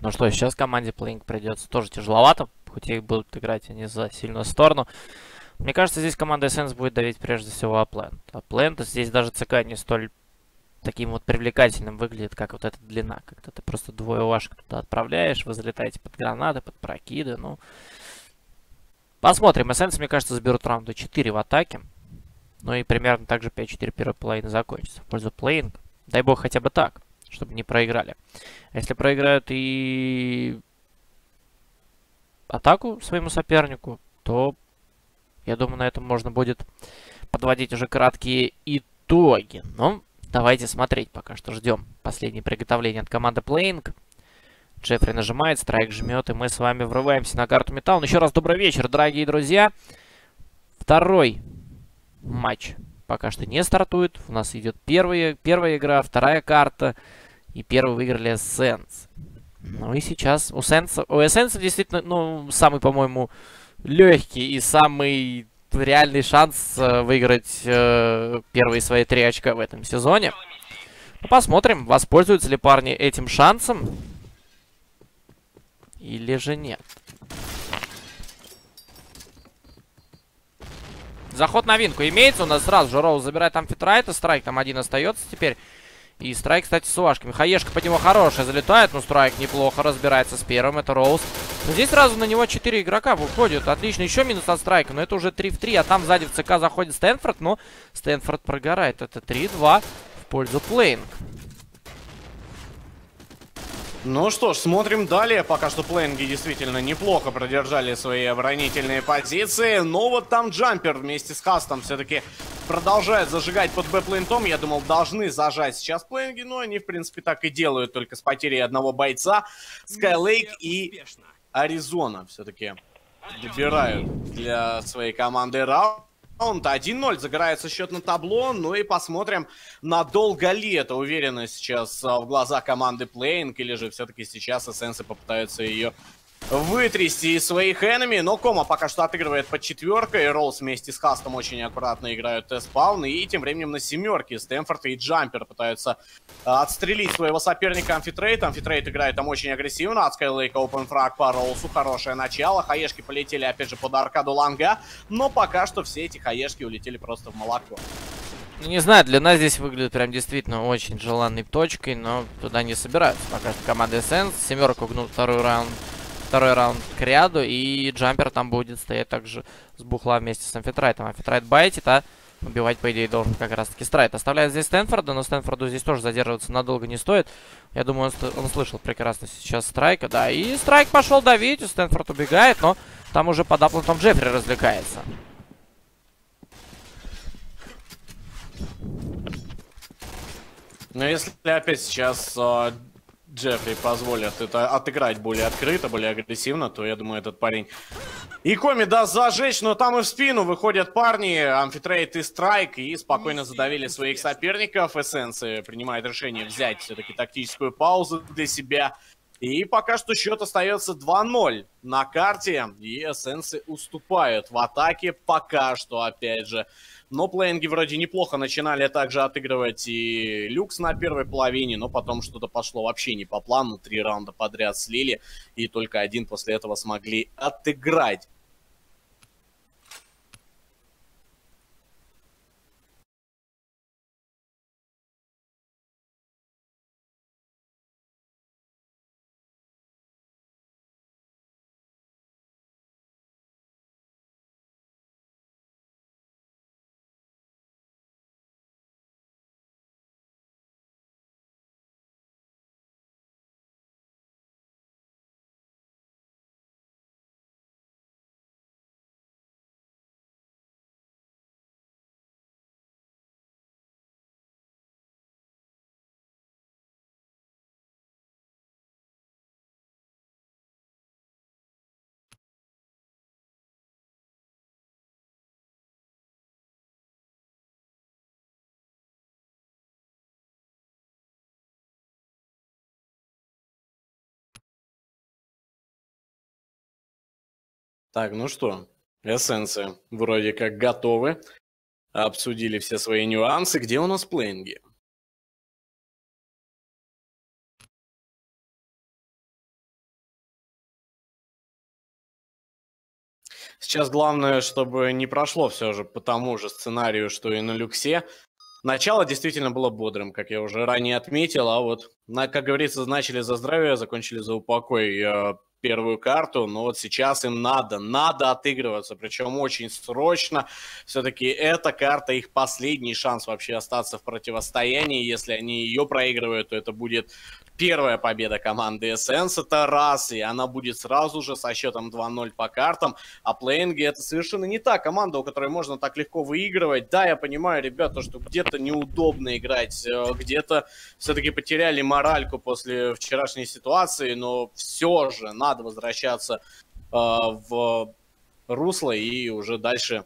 Ну что, сейчас команде Playing придется тоже тяжеловато, хоть и будут играть они за сильную сторону. Мне кажется, здесь команда Essence будет давить прежде всего Аплент. Аплент здесь даже ЦК не столь таким вот привлекательным выглядит, как вот эта длина. Когда ты просто двое вашек туда отправляешь, вы залетаете под гранаты, под прокиды, ну... Посмотрим. Essence, мне кажется, заберут раунда 4 в атаке. Ну и примерно так же 5-4 первой половины закончится в пользу плейнг. Дай бог хотя бы так, чтобы не проиграли. А если проиграют и атаку своему сопернику, то я думаю, на этом можно будет подводить уже краткие итоги. Но давайте смотреть пока что. Ждем последние приготовления от команды Playing. Джеффри нажимает, страйк жмет, и мы с вами врываемся на карту Металл. Еще раз добрый вечер, дорогие друзья. Второй матч пока что не стартует. У нас идет первая, первая игра, вторая карта. И первый выиграли Сенс. Ну и сейчас у Сенса... У Эссенса действительно, ну, самый, по-моему, легкий и самый реальный шанс э, выиграть э, первые свои три очка в этом сезоне. Ну, посмотрим, воспользуются ли парни этим шансом. Или же нет. Заход на винку имеется. У нас сразу же Роуз забирает амфитрайта. Страйк там один остается теперь. И Страйк, кстати, с УАшками. Хаешка под него хорошая залетает, но Страйк неплохо разбирается с первым. Это Роуз. Но здесь сразу на него 4 игрока выходят. Отлично. Еще минус от Страйка, но это уже 3 в 3. А там сзади в ЦК заходит Стэнфорд, но Стэнфорд прогорает. Это 3-2 в пользу Playing. Ну что ж, смотрим далее. Пока что плейнги действительно неплохо продержали свои оборонительные позиции. Но вот там джампер вместе с Хастом все-таки продолжает зажигать под Б-плейнтом. Я думал, должны зажать сейчас плейнги, но они, в принципе, так и делают, только с потерей одного бойца. Скайлейк и Аризона все-таки добирают для своей команды раунд раунд. 1-0 загорается счет на табло. Ну и посмотрим, надолго ли это уверенность сейчас а, в глазах команды Playing, или же все-таки сейчас эссенсы попытаются ее вытрясти из своих энеми. Но Кома пока что отыгрывает под четверкой. Роллс вместе с Хастом очень аккуратно играют тест-спаун. И тем временем на семерке Стэнфорд и Джампер пытаются а, отстрелить своего соперника Амфитрейт. Амфитрейт играет там очень агрессивно. От Скайлейка Open по Роллсу. Хорошее начало. Хаешки полетели опять же под аркаду Ланга. Но пока что все эти хаешки улетели просто в молоко. Ну, не знаю, для нас здесь выглядит прям действительно очень желанной точкой, но туда не собираются. Пока что команда Essence. Семерку гнут второй раунд второй раунд кряду, и джампер там будет стоять также с бухла вместе с амфитрайтом. Амфитрайт байтит, а убивать, по идее, должен как раз-таки страйт. Оставляет здесь Стэнфорда, но Стэнфорду здесь тоже задерживаться надолго не стоит. Я думаю, он, он слышал прекрасно сейчас страйка, да. И страйк пошел давить, Стэнфорд убегает, но там уже под аплантом Джеффри развлекается. Ну, если опять сейчас uh, Джеффри позволят это отыграть более открыто, более агрессивно, то я думаю, этот парень и Коми даст зажечь, но там и в спину выходят парни, Амфитрейт и Страйк, и спокойно задавили своих соперников. Эссенсы принимает решение взять все-таки тактическую паузу для себя. И пока что счет остается 2-0 на карте, и эссенсы уступают в атаке пока что, опять же. Но плейнги вроде неплохо начинали также отыгрывать и люкс на первой половине, но потом что-то пошло вообще не по плану. Три раунда подряд слили, и только один после этого смогли отыграть. Так, ну что, эссенция вроде как готовы. Обсудили все свои нюансы. Где у нас плейнги? Сейчас главное, чтобы не прошло все же по тому же сценарию, что и на люксе. Начало действительно было бодрым, как я уже ранее отметил, а вот, как говорится, начали за здравие, закончили за упокой первую карту, но вот сейчас им надо, надо отыгрываться, причем очень срочно. Все-таки эта карта их последний шанс вообще остаться в противостоянии. Если они ее проигрывают, то это будет первая победа команды Essence это раз, и она будет сразу же со счетом 2-0 по картам, а Пlaying это совершенно не та команда, у которой можно так легко выигрывать. Да, я понимаю, ребята, что где-то неудобно играть, э, где-то все-таки потеряли моральку после вчерашней ситуации, но все же надо возвращаться э, в русло и уже дальше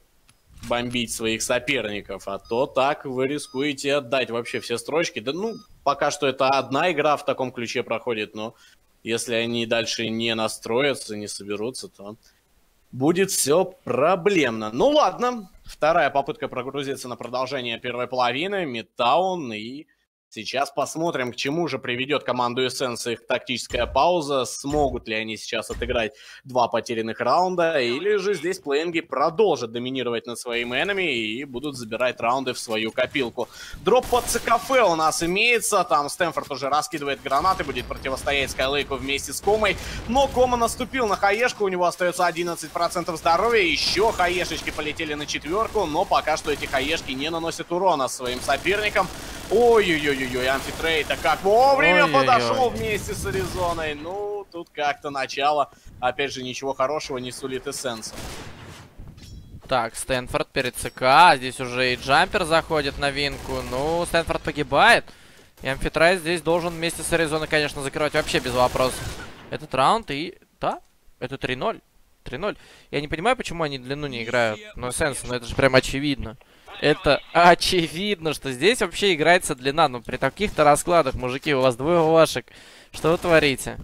бомбить своих соперников, а то так вы рискуете отдать вообще все строчки. Да ну, пока что это одна игра в таком ключе проходит, но если они дальше не настроятся, не соберутся, то будет все проблемно. Ну ладно, вторая попытка прогрузиться на продолжение первой половины, Мидтаун и Сейчас посмотрим, к чему же приведет команду Essence их тактическая пауза. Смогут ли они сейчас отыграть два потерянных раунда, или же здесь плейнги продолжат доминировать над своим энеми и будут забирать раунды в свою копилку. Дроп под ЦКФ у нас имеется, там Стэнфорд уже раскидывает гранаты, будет противостоять Скайлейку вместе с Комой, но Кома наступил на хаешку, у него остается 11% здоровья, еще хаешечки полетели на четверку, но пока что эти хаешки не наносят урона своим соперникам. Ой-ой-ой-ой, амфитрейта как вовремя подошел вместе с Аризоной. Ну, тут как-то начало, опять же, ничего хорошего не сулит Эссенсам. Так, Стэнфорд перед ЦК. Здесь уже и джампер заходит на винку. Ну, Стэнфорд погибает. И Амфитрайт здесь должен вместе с Аризоной, конечно, закрывать вообще без вопросов. Этот раунд и... Да, это 3-0. 3-0. Я не понимаю, почему они длину не играют. Эссенс, ну это же прям очевидно. Это очевидно, что здесь вообще играется длина. Но при таких-то раскладах, мужики, у вас двое УАшек. Что вы творите?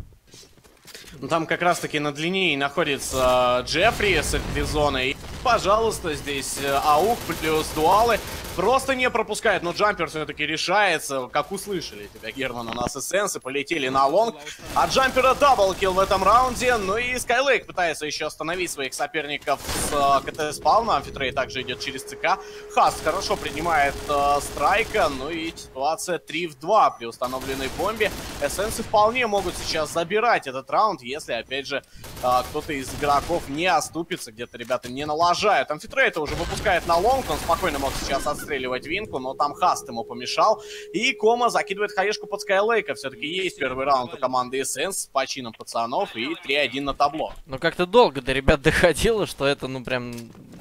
Ну, там как раз-таки на длине и находится Джеффри с Аризоной. Пожалуйста, здесь э, АУГ плюс дуалы. Просто не пропускает, но джампер все-таки решается, как услышали тебя, Герман, у нас эссенсы полетели на long, а джампера double kill в этом раунде, ну и Скайлейк пытается еще остановить своих соперников с э, КТ спауна, Амфитрейт также идет через ЦК, Хаст хорошо принимает э, страйка, ну и ситуация 3 в 2 при установленной бомбе, эссенсы вполне могут сейчас забирать этот раунд, если, опять же, э, кто-то из игроков не оступится, где-то ребята не налажают, Амфитрейт это уже выпускает на long, он спокойно мог сейчас отстреливать Винку, но там Хаст ему помешал. И Кома закидывает хаешку под Скайлейка. Все-таки есть первый раунд у команды Эссенс с почином пацанов и 3-1 на табло. Ну как-то долго до ребят доходило, что это, ну прям,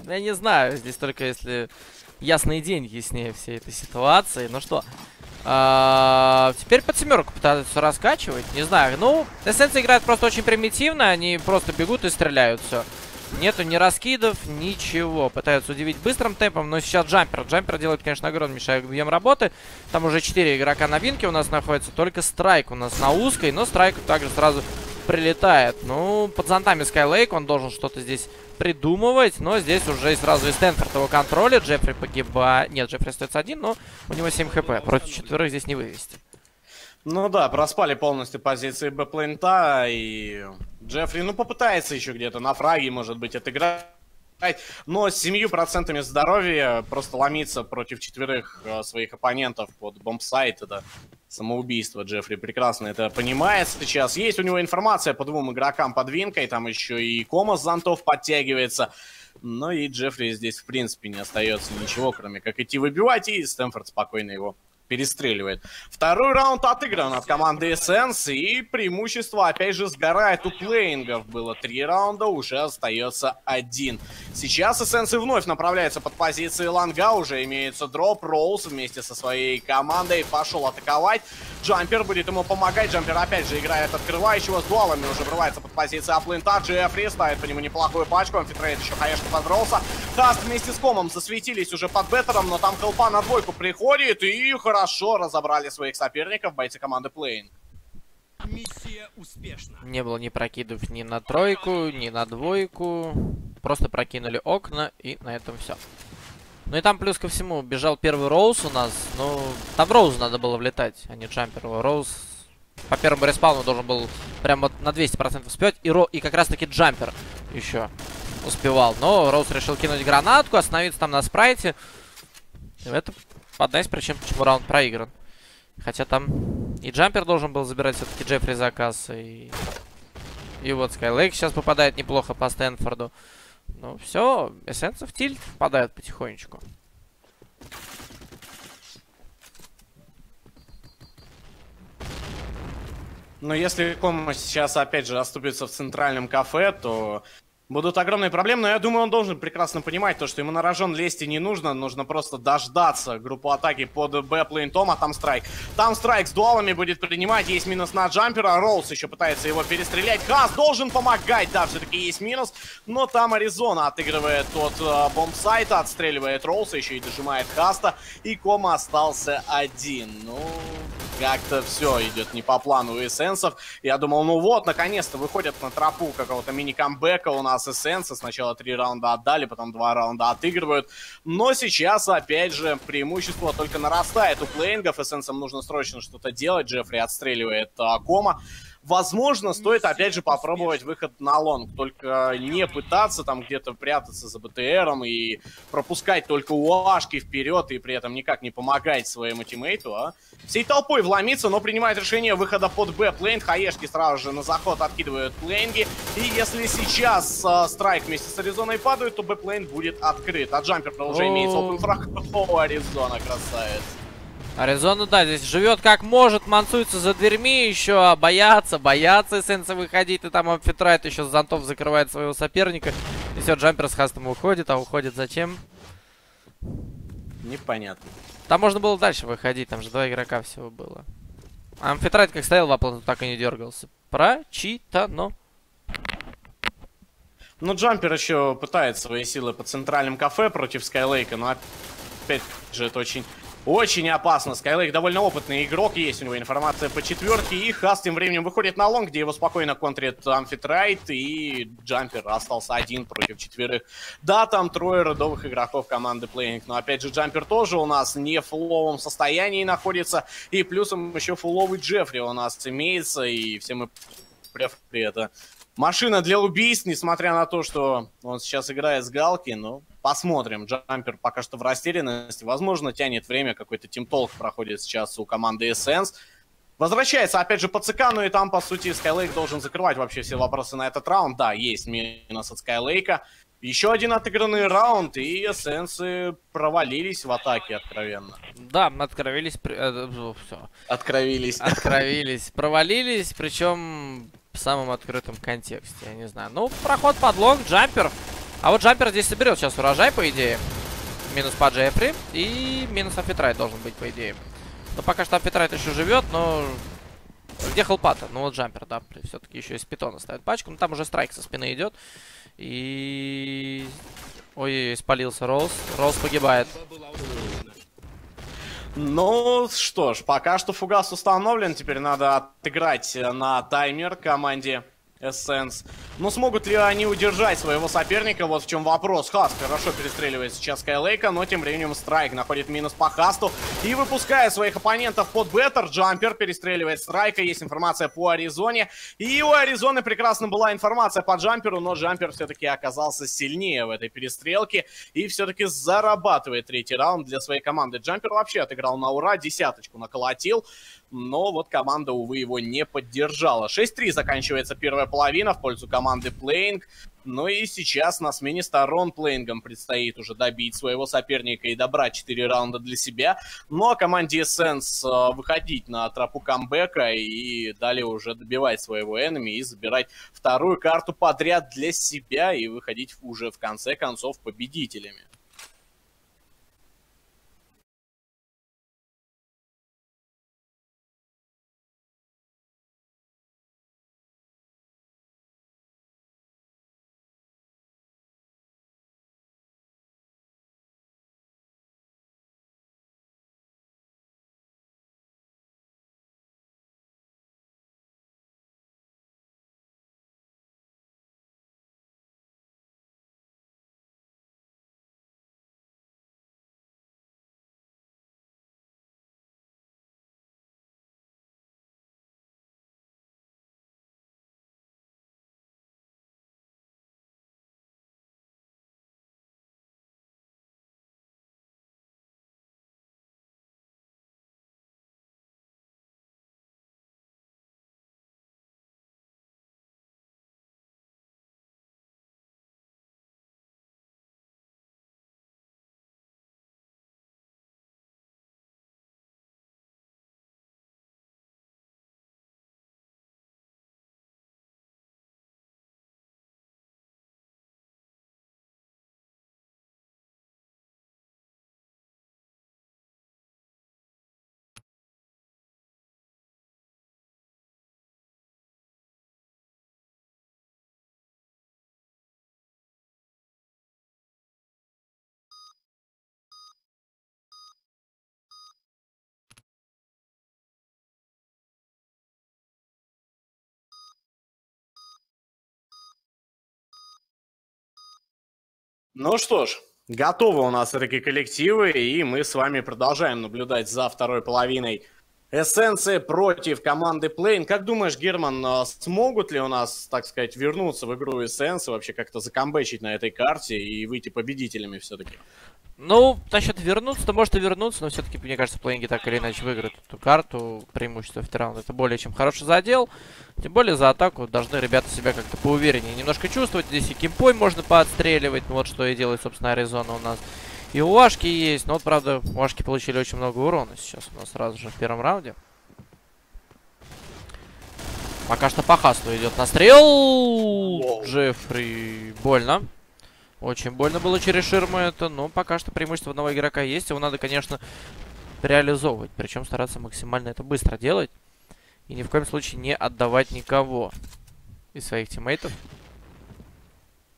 я не знаю, здесь только если ясный день яснее всей этой ситуации. Ну что, а, теперь под семерку пытаются раскачивать. Не знаю. Ну, эссенция играет просто очень примитивно. Они просто бегут и стреляют все. Нету ни раскидов, ничего. Пытаются удивить быстрым темпом, но сейчас джампер. Джампер делает, конечно, огромнейший объем работы. Там уже 4 игрока на винке у нас находится. Только страйк у нас на узкой, но страйк также сразу прилетает. Ну, под зонтами Skylake он должен что-то здесь придумывать, но здесь уже сразу и Стэнфорд его контролит. Джеффри погибает. Нет, Джеффри остается один, но у него 7 хп. Против четверых здесь не вывести. Ну да, проспали полностью позиции Б-плента, и Джеффри, ну, попытается еще где-то на фраге, может быть, отыграть. Но с 7% здоровья просто ломиться против четверых э, своих оппонентов под бомбсайт, это самоубийство. Джеффри прекрасно это понимает сейчас. Есть у него информация по двум игрокам под винкой, там еще и Кома с зонтов подтягивается. Но и Джеффри здесь, в принципе, не остается ничего, кроме как идти выбивать, и Стэнфорд спокойно его перестреливает. Второй раунд отыгран от команды Essence, и преимущество опять же сгорает у плейнгов. Было три раунда, уже остается один. Сейчас Essence вновь направляется под позиции Ланга, уже имеется дроп, Роуз вместе со своей командой пошел атаковать. Джампер будет ему помогать, Джампер опять же играет открывающего, с дуалами уже врывается под позиции А-плента, Джеффри ставит по нему неплохую пачку, Амфитрейт еще, конечно, подрался. Хаст вместе с Комом засветились уже под беттером, но там колпа на двойку приходит, и хорошо хорошо разобрали своих соперников бойцы команды Playing. Миссия успешна. Не было ни прокидов ни на тройку, ни на двойку. Просто прокинули окна, и на этом все. Ну и там плюс ко всему бежал первый Роуз у нас. Ну, там Роуз надо было влетать, а не Джампер. Роуз по первому респауну должен был прямо на 200% успеть. И, Ро... и как раз таки Джампер еще успевал. Но Роуз решил кинуть гранатку, остановиться там на спрайте. И это одна из причин, почему раунд проигран. Хотя там и джампер должен был забирать все-таки Джеффри заказ. И, и вот Скайлейк сейчас попадает неплохо по Стэнфорду. Ну все, эссенсы в тильт попадают потихонечку. Но если Кома сейчас опять же оступится в центральном кафе, то Будут огромные проблемы, но я думаю, он должен прекрасно понимать то, что ему на рожон лезть и не нужно. Нужно просто дождаться группу атаки под Б-плейн Тома. Там страйк. Там страйк с дуалами будет принимать. Есть минус на джампера. Роуз еще пытается его перестрелять. Хас должен помогать. Да, все-таки есть минус. Но там Аризона отыгрывает тот э, бомбсайт. Отстреливает Роуса. Еще и дожимает Хаста. И Кома остался один. Ну, как-то все идет не по плану у эссенсов. Я думал, ну вот, наконец-то выходят на тропу какого-то мини-камбэка у нас эссенсы. Сначала три раунда отдали, потом два раунда отыгрывают. Но сейчас, опять же, преимущество только нарастает у плейнгов. Эссенсам нужно срочно что-то делать. Джеффри отстреливает а, Кома. Возможно, стоит опять же попробовать выход на long. Только не пытаться там где-то прятаться за БТРом и пропускать только УАшки вперед и при этом никак не помогать своему тиммейту, а всей толпой вломиться, но принимает решение выхода под Б-плент. Хаешки сразу же на заход откидывают плейнги. И если сейчас э, страйк вместе с Аризоной падают, то Б-плент будет открыт. А джампер уже имеется опен фраг. О, Аризона, красавец. Аризона, да, здесь живет как может, мансуется за дверьми еще, а боятся, боятся эссенсы выходить, и там амфитрайт еще с зонтов закрывает своего соперника. И все, джампер с хастом уходит, а уходит зачем? Непонятно. Там можно было дальше выходить, там же два игрока всего было. Амфитрайт как стоял в А-пленту, так и не дергался. Прочитано. Ну, Джампер еще пытает свои силы по центральным кафе против Скайлейка, но опять же это очень очень опасно. Скайлейк довольно опытный игрок. Есть у него информация по четверке. И Хас тем временем выходит на long, где его спокойно контрит Амфитрайт. И Джампер остался один против четверых. Да, там трое родовых игроков команды Playing. Но опять же, Джампер тоже у нас не в full овом состоянии находится. И плюсом еще full овый Джеффри у нас имеется. И все мы Джеффри это машина для убийств, несмотря на то, что он сейчас играет с Галки, ну, посмотрим. Джампер пока что в растерянности. Возможно, тянет время, какой-то team talk проходит сейчас у команды Essence. Возвращается, опять же, по ЦК, ну и там, по сути, Skylake должен закрывать вообще все вопросы на этот раунд. Да, есть минус от Skylake. Еще один отыгранный раунд, и эссенсы провалились в атаке, откровенно. Да, откровились... Э, все. Откровились. Откровились. Провалились, причем в самом открытом контексте, я не знаю. Ну, проход под long, джампер. А вот джампер здесь соберет сейчас урожай, по идее. Минус по Джеффри. И минус Амфитрайт должен быть, по идее. Но пока что Амфитрайт еще живет, но... Где help-то? Ну вот джампер, да. Все-таки еще из питона ставит пачку. Но там уже страйк со спины идет. И... Ой-ой-ой, спалился Роуз. Роуз погибает. Ну, что ж, пока что фугас установлен. Теперь надо отыграть на таймер команде Essence. Но смогут ли они удержать своего соперника? Вот в чем вопрос. Хаст хорошо перестреливает сейчас Скайлейка, но тем временем Страйк находит минус по Хасту. И выпуская своих оппонентов под Беттер, Джампер перестреливает Страйка. Есть информация по Аризоне. И у Аризоны прекрасно была информация по Джамперу, но Джампер все-таки оказался сильнее в этой перестрелке. И все-таки зарабатывает третий раунд для своей команды. Джампер вообще отыграл на ура, десяточку наколотил но вот команда, увы, его не поддержала. 6-3 заканчивается первая половина в пользу команды Playing. Ну и сейчас на смене сторон Плейнгам предстоит уже добить своего соперника и добрать 4 раунда для себя. Ну а команде Essence э, выходить на тропу камбэка и далее уже добивать своего энеми и забирать вторую карту подряд для себя и выходить уже в конце концов победителями. Ну что ж, готовы у нас такие коллективы, и мы с вами продолжаем наблюдать за второй половиной Эссенции против команды Плейн. Как думаешь, Герман, а смогут ли у нас, так сказать, вернуться в игру Эссенции, вообще как-то закомбечить на этой карте и выйти победителями все-таки? Ну, насчет вернуться-то может и вернуться, но все-таки, мне кажется, плейнги так или иначе выиграют эту карту. Преимущество в раунд это более чем хороший задел. Тем более за атаку должны ребята себя как-то поувереннее немножко чувствовать. Здесь и кимпой можно поотстреливать. Ну, вот что и делает, собственно, Аризона у нас. И у Ашки есть. Но вот, правда, у Ашки получили очень много урона сейчас у нас сразу же в первом раунде. Пока что по хасту идет настрел. Джеффри. Больно. Очень больно было через ширму это, но пока что преимущество одного игрока есть. Его надо, конечно, реализовывать. Причем стараться максимально это быстро делать. И ни в коем случае не отдавать никого из своих тиммейтов.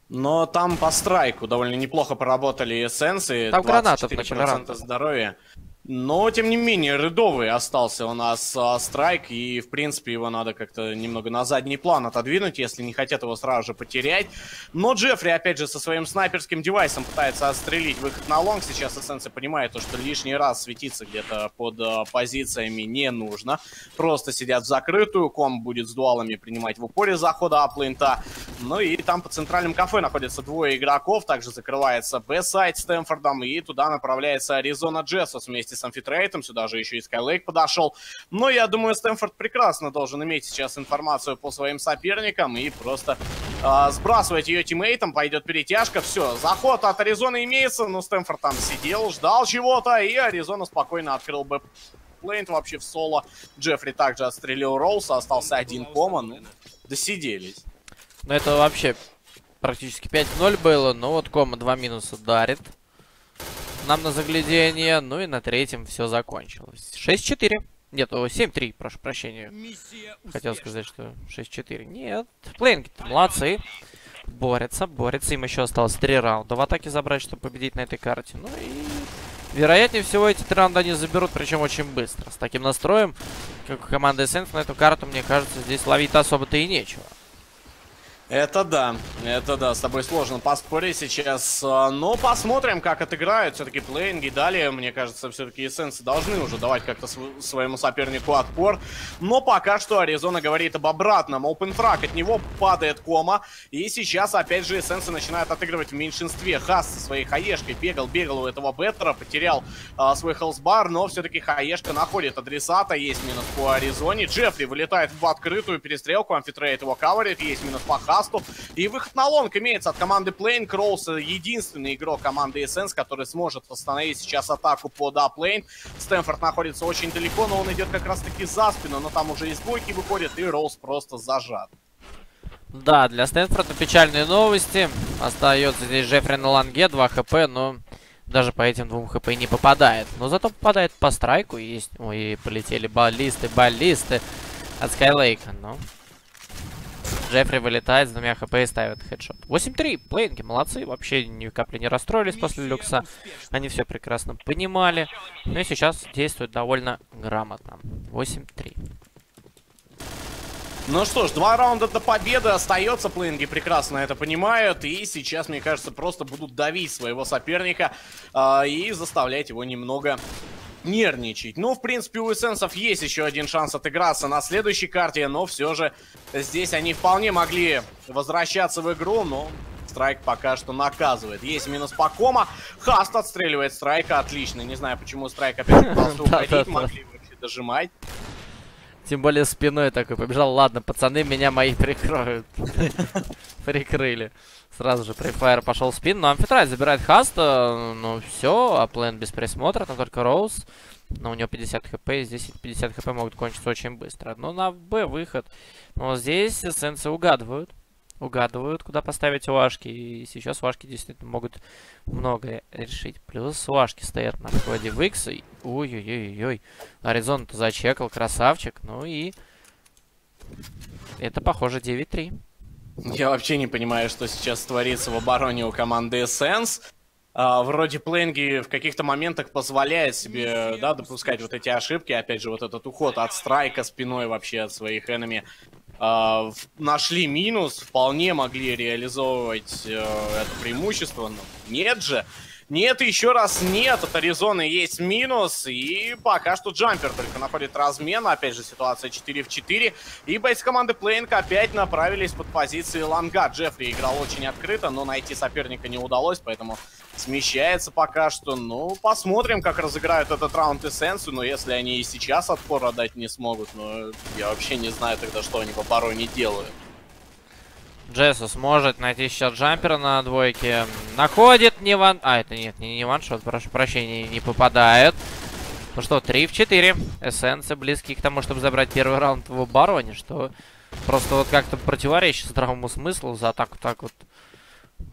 Но там по страйку довольно неплохо поработали эссенции. Там гранатов на здоровья. Но, тем не менее, рядовый остался у нас а, страйк, и, в принципе, его надо как-то немного на задний план отодвинуть, если не хотят его сразу же потерять. Но Джеффри, опять же, со своим снайперским девайсом пытается отстрелить выход на лонг. Сейчас эссенция понимает, что лишний раз светиться где-то под а, позициями не нужно. Просто сидят в закрытую, ком будет с дуалами принимать в упоре захода аплейнта. Ну и там по центральным кафе находятся двое игроков, также закрывается Б-сайт Стэнфордом, и туда направляется Аризона Джессус вместе вместе с Амфитрейтом, сюда же еще и Скайлейк подошел. Но я думаю, Стэнфорд прекрасно должен иметь сейчас информацию по своим соперникам и просто э, сбрасывать ее тиммейтом, пойдет перетяжка, все, заход от Аризоны имеется, но Стэнфорд там сидел, ждал чего-то, и Аризона спокойно открыл бы Плейнт вообще в соло. Джеффри также отстрелил Роуса, остался один кома, ну, досиделись. Ну, это вообще практически 5-0 было, но вот кома 2 минуса дарит нам на заглядение. Ну и на третьем все закончилось. 6-4. Нет, 7-3, прошу прощения. Хотел сказать, что 6-4. Нет, плейнги молодцы. Борются, борются. Им еще осталось 3 раунда в атаке забрать, чтобы победить на этой карте. Ну и... Вероятнее всего, эти три раунда они заберут, причем очень быстро. С таким настроем, как у команды Essence, на эту карту, мне кажется, здесь ловить особо-то и нечего. Это да, это да, с тобой сложно поспорить сейчас, а, но посмотрим, как отыграют все-таки плейнги. Далее, мне кажется, все-таки эссенсы должны уже давать как-то своему сопернику отпор, но пока что Аризона говорит об обратном. Open фраг от него падает кома, и сейчас опять же эссенсы начинают отыгрывать в меньшинстве. Хас со своей хаешкой бегал, бегал у этого беттера, потерял а, свой health bar, но все-таки хаешка находит адресата, есть минус по Аризоне. Джеффри вылетает в открытую перестрелку, амфитрейт его каверит, есть минус по Хасу. Хасту. И выход на long имеется от команды Playing. Кроус единственный игрок команды Essence, который сможет остановить сейчас атаку под A-plant. Стэнфорд находится очень далеко, но он идет как раз таки за спину. Но там уже из бойки выходит, и Роуз просто зажат. Да, для Стэнфорда печальные новости. Остается здесь Джеффри на ланге, 2 хп, но даже по этим двум хп не попадает. Но зато попадает по страйку. Есть... Ой, полетели баллисты, баллисты от Скайлейка. Но Джеффри вылетает с двумя хп и ставит хедшот. 8-3. Плейнги молодцы. Вообще ни капли не расстроились после люкса. Они все прекрасно понимали. Ну и сейчас действуют довольно грамотно. 8-3. Ну что ж, два раунда до победы остается. Плейнги прекрасно это понимают. И сейчас, мне кажется, просто будут давить своего соперника э, и заставлять его немного нервничать. Ну, в принципе, у эссенсов есть еще один шанс отыграться на следующей карте, но все же здесь они вполне могли возвращаться в игру, но Страйк пока что наказывает. Есть минус по кома. Хаст отстреливает Страйка. Отлично. Не знаю, почему Страйк опять пытался уходить. Могли вообще дожимать. Тем более спиной такой побежал. Ладно, пацаны, меня мои прикроют. Прикрыли. Сразу же префайр пошел спин. Но Амфитрайт забирает Хаста. Ну все, а план без присмотра. Там только Роуз. Но у него 50 хп. Здесь 50 хп могут кончиться очень быстро. Но на Б выход. Но здесь эссенции угадывают угадывают, куда поставить уашки. И сейчас уашки действительно могут многое решить. Плюс уашки стоят на входе в X. Ой-ой-ой-ой. Аризон-то зачекал, красавчик. Ну и... Это, похоже, 9-3. Я вообще не понимаю, что сейчас творится в обороне у команды Essence. А, вроде Пленги в каких-то моментах позволяет себе, да, допускать вот эти ошибки. Опять же, вот этот уход от страйка спиной вообще от своих энеми э, нашли минус, вполне могли реализовывать э, это преимущество, но нет же. Нет, еще раз нет. От Аризоны есть минус. И пока что Джампер только находит размен. Опять же, ситуация 4 в 4. И бойцы команды Плейнка опять направились под позиции Ланга. Джеффри играл очень открыто, но найти соперника не удалось, поэтому смещается пока что. Ну, посмотрим, как разыграют этот раунд эссенцию. Но если они и сейчас отпор отдать не смогут, ну, я вообще не знаю тогда, что они по порой не делают. Джессус может найти сейчас джампера на двойке. Находит не ван... А, это нет, не, не ваншот, прошу прощения, не попадает. Ну что, 3 в 4. Эссенции близкие к тому, чтобы забрать первый раунд в обороне, что просто вот как-то противоречит здравому смыслу. За атаку так вот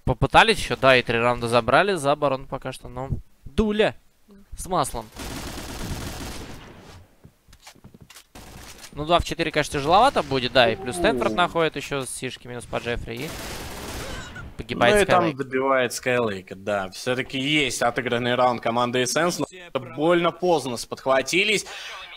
попытались еще, да, и три раунда забрали. За оборону пока что, ну, дуля с маслом. Ну, 2 в 4, конечно, тяжеловато будет, да. И плюс Стэнфорд находит еще с сишки минус по Джеффри. И погибает ну и там добивает Скайлейка, да. Все-таки есть отыгранный раунд команды Essence, но больно поздно сподхватились.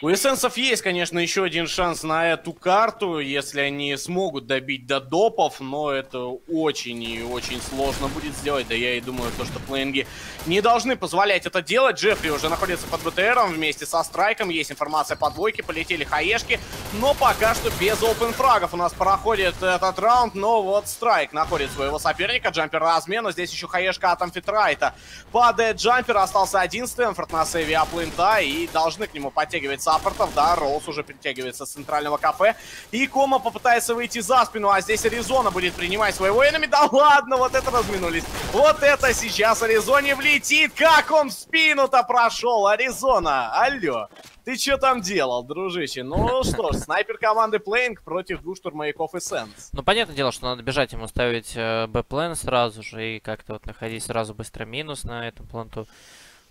У эссенсов есть, конечно, еще один шанс на эту карту, если они смогут добить до допов, но это очень и очень сложно будет сделать. Да я и думаю, то, что плейнги не должны позволять это делать. Джеффри уже находится под БТРом вместе со Страйком. Есть информация по двойке, полетели хаешки, но пока что без опенфрагов у нас проходит этот раунд. Но вот Страйк находит своего соперника, джампер размена. Здесь еще хаешка от Амфитрайта. Падает джампер, остался один Стэнфорд на сейве Аплинта и должны к нему подтягиваться саппортов. Да, Роуз уже притягивается с центрального кафе. И Кома попытается выйти за спину, а здесь Аризона будет принимать своего энеми. Да ладно, вот это разминулись. Вот это сейчас Аризоне влетит. Как он в спину-то прошел, Аризона. Алло. Ты что там делал, дружище? Ну что ж, снайпер команды Playing против двух штурмовиков Essence. Ну, понятное дело, что надо бежать ему ставить э, B-plant сразу же и как-то вот находить сразу быстро минус на этом планту.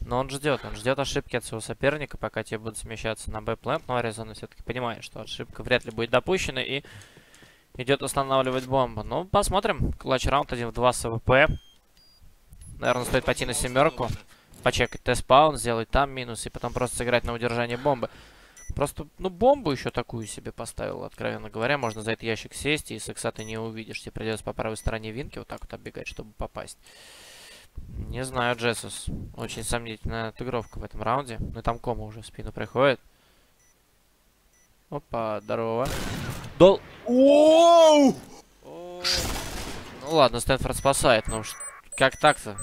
Но он ждет, он ждет ошибки от своего соперника, пока те будут смещаться на B-plant. Но Аризона все-таки понимает, что ошибка вряд ли будет допущена и идет устанавливать бомбу. Ну, посмотрим. Clutch раунд 1 в 2 с AWP. Наверное, стоит пойти на семерку. Почекать тест-паун, сделать там минус и потом просто сыграть на удержание бомбы. Просто, ну, бомбу еще такую себе поставил, откровенно говоря. Можно за этот ящик сесть, и с икса ты не увидишь. Тебе придется по правой стороне винки вот так вот оббегать, чтобы попасть. Не знаю, Джессус. Очень сомнительная отыгровка в этом раунде. Ну, там кома уже в спину приходит. Опа, здорово. Дол... Оу! Ну ладно, Стэнфорд спасает, но уж как так-то?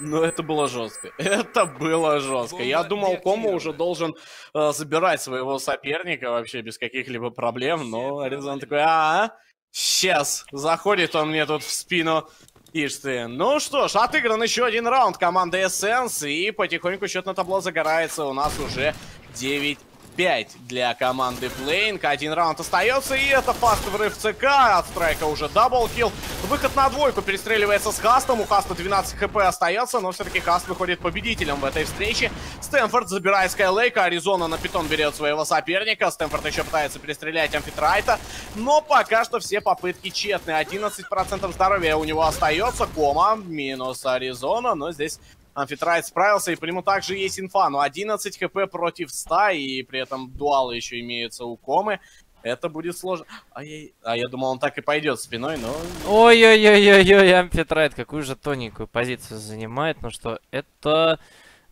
Ну, это было жестко. Это было жестко. Я думал, Кома уже должен э, забирать своего соперника вообще без каких-либо проблем, но Аризон такой, а, -а сейчас заходит он мне тут в спину. Ишь ты. Ну что ж, отыгран еще один раунд команды Essence, и потихоньку счет на табло загорается. У нас уже 9 5 для команды Playing. Один раунд остается, и это fast врыв ЦК. От страйка уже double kill. Выход на двойку перестреливается с Хастом. У Хаста 12 HP остается, но все-таки Хаст выходит победителем в этой встрече. Стэнфорд забирает Скайлейка. Аризона на питон берет своего соперника. Стэнфорд еще пытается перестрелять Амфитрайта. Но пока что все попытки тщетны. 11% здоровья у него остается. Кома минус Аризона, но здесь Амфитрайт справился, и по нему также есть инфа. Но 11 HP против 100, и при этом дуалы еще имеются у Комы. Это будет сложно. А я, а я думал, он так и пойдет спиной, но... Ой-ой-ой-ой-ой, Амфитрайт какую же тоненькую позицию занимает. Ну что, это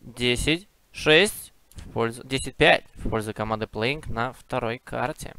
10-6 в пользу... 10-5 в пользу команды Playing на второй карте.